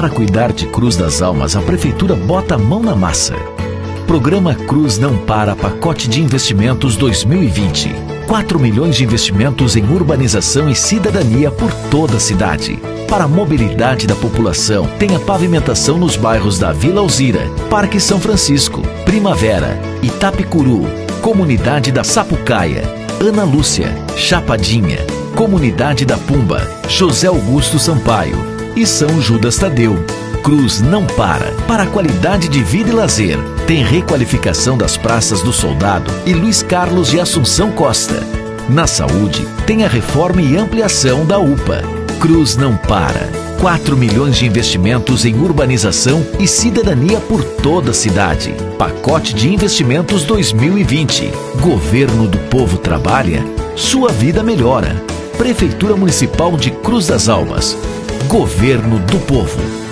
Para cuidar de Cruz das Almas, a Prefeitura bota a mão na massa. Programa Cruz Não Para Pacote de Investimentos 2020. 4 milhões de investimentos em urbanização e cidadania por toda a cidade. Para a mobilidade da população, tem a pavimentação nos bairros da Vila Alzira, Parque São Francisco, Primavera, Itapicuru, Comunidade da Sapucaia, Ana Lúcia, Chapadinha, Comunidade da Pumba, José Augusto Sampaio e São Judas Tadeu. Cruz não para. Para a qualidade de vida e lazer, tem requalificação das praças do Soldado e Luiz Carlos de Assunção Costa. Na saúde, tem a reforma e ampliação da UPA. Cruz não para. 4 milhões de investimentos em urbanização e cidadania por toda a cidade. Pacote de Investimentos 2020. Governo do Povo trabalha, sua vida melhora. Prefeitura Municipal de Cruz das Almas. Governo do Povo.